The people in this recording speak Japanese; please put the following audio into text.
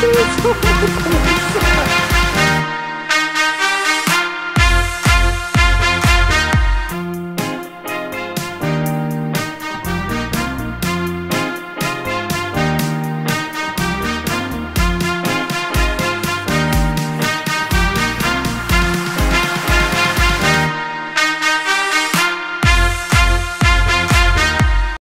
そう